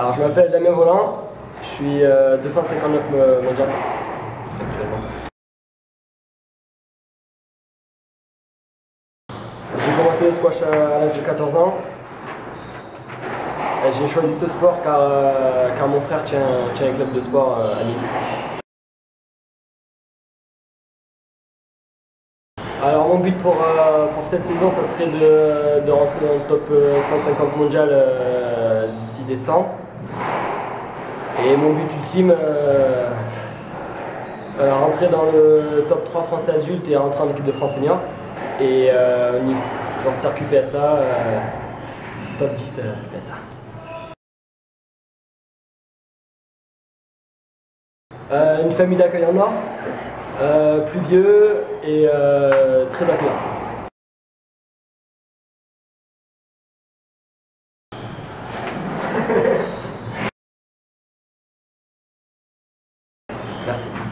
Alors je m'appelle Damien Volant, je suis euh, 259 mondial actuellement. J'ai commencé le squash à, l'âge de 14 ans. J'ai choisi ce sport car, euh, car mon frère tient, tient un club de sport euh, à Lille. Alors mon but pour, euh, pour cette saison, ça serait de, de rentrer dans le top euh, 150 mondial euh, d'ici décembre. Et mon but ultime, euh, euh, rentrer dans le top 3 français adulte et rentrer en équipe de France senior. Et euh, sur le circuit PSA, top 10 euh, PSA. Euh, une famille d'accueil en or, euh, plus vieux et très accueillant. Gracias.